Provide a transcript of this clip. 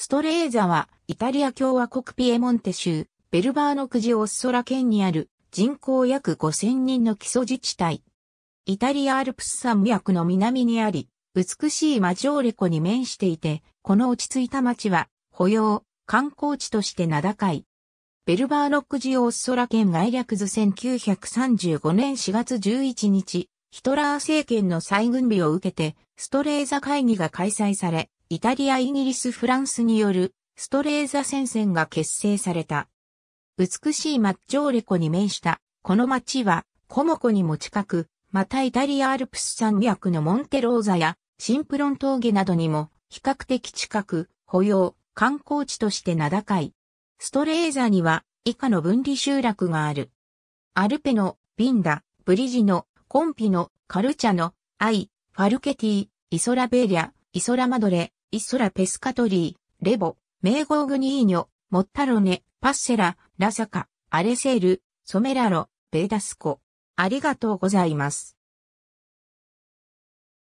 ストレーザは、イタリア共和国ピエモンテ州、ベルバーノクジオッソラ県にある、人口約5000人の基礎自治体。イタリアアルプス山脈の南にあり、美しいマジョーレ湖に面していて、この落ち着いた町は、保養、観光地として名高い。ベルバーノクジオーソラ県外略図1935年4月11日、ヒトラー政権の再軍備を受けて、ストレーザ会議が開催され、イタリア、イギリス、フランスによるストレーザ戦線が結成された。美しいマッジョーレ湖に面したこの町はコモ湖にも近く、またイタリアアルプス山脈のモンテローザやシンプロン峠などにも比較的近く、保養、観光地として名高い。ストレーザには以下の分離集落がある。アルペノ、ビンダ、ブリジノ、コンピノ、カルチャノ、アイ、ファルケティ、イソラベーリャ、イソラマドレ、イソラペスカトリー、レボ、メーゴーグニーニョ、モッタロネ、パッセラ、ラサカ、アレセール、ソメラロ、ベーダスコ。ありがとうございます。